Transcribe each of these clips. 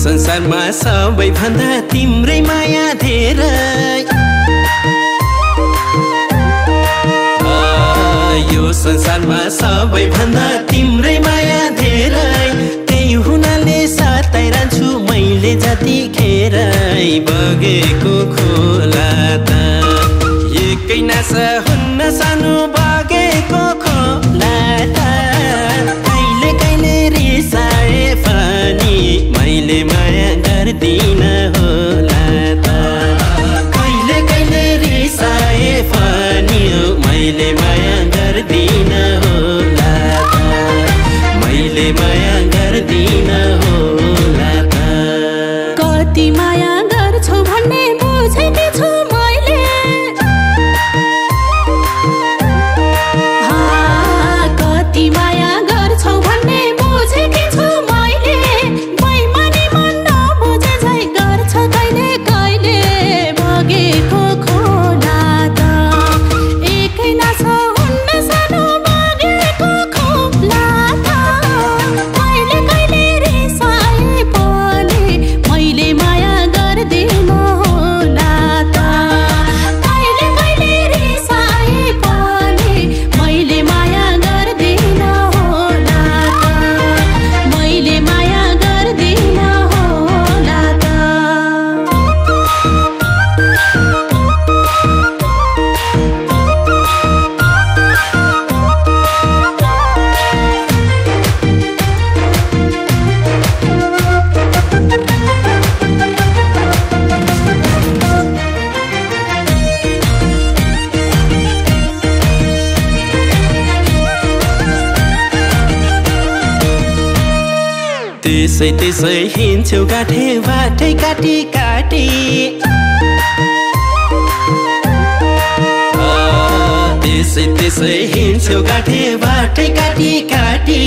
संसारमा सबैभन्दा तिम्रै माया धेरै। यो संसारमा सबैभन्दा तिम्रै माया धेरै। त्यही हुनाले साताइरहन्छु मैले जति खेरै बगेको खोला त एकै नासा हुन्न सानो बगेको Lima त्यसै त्यसै हिँड्छौ गाठे बाटे काटी काटी त्यसै त्यसै हिँड्छौ गाठे बाटे काटी काटी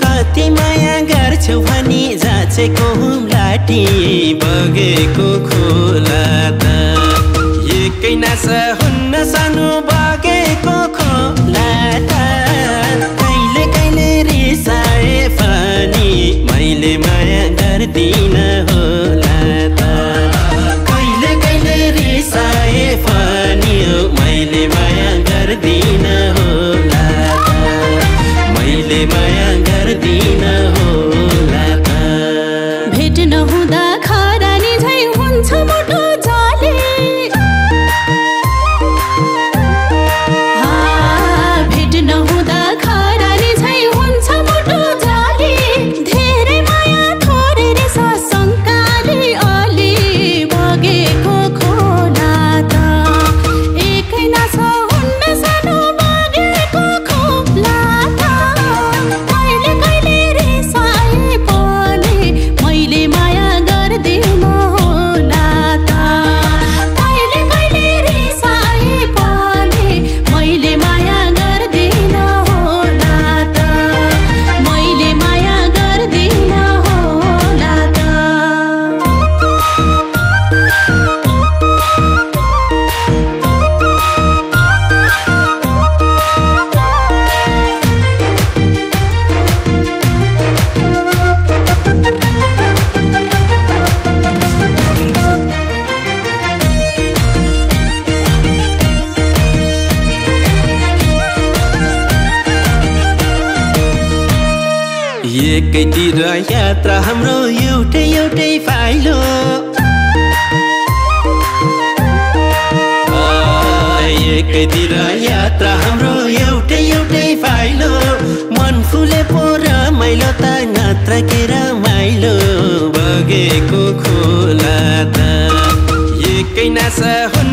कति माया गर्छौ भने जाँचेको लाटी बगेको खोला त एकै नासा हुन्न सानो एकैतिर यात्रा हाम्रो एउटै एउटै फाइलो। एकैतिर यात्रा हाम्रो एउटै एउटै फाइलो। मन फुले पो रमाइलो त नत्र के रमाइलो बगेको खोला त एकै नासा हुन्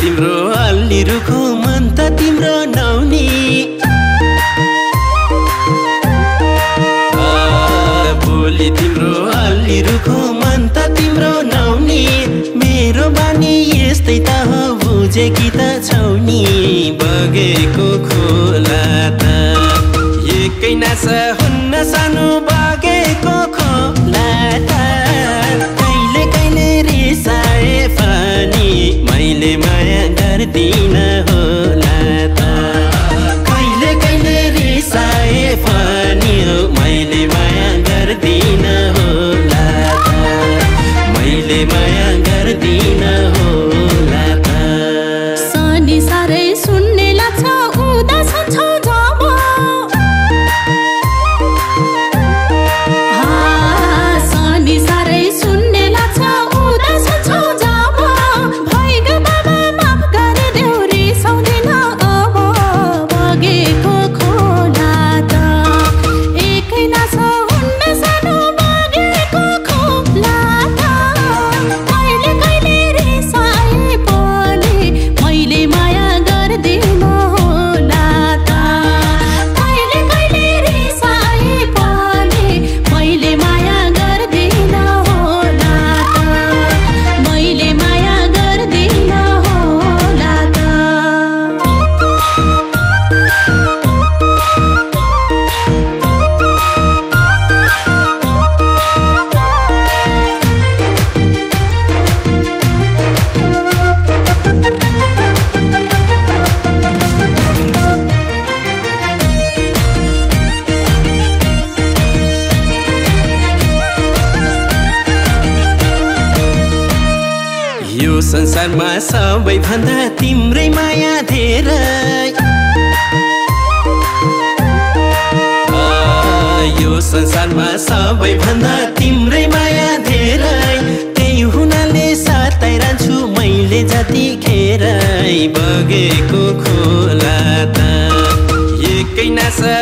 तिम्रो अल्ली रुखो मन त तिम्रो नौनी। बोली तिम्रो अल्ली रुखो मन त तिम्रो नौनी। मेरो बानी यस्तै त हो बुझे कि त छौनी। बगेको खोला त एकै नासा हुन्न सानो संसारमा सबैभन्दा तिम्रै माया धेरै। यो संसारमा सबैभन्दा तिम्रै माया धेरै। त्यही हुनाले सताइरहन्छु मैले जति खेरै। बगेको खोला त एकै नासा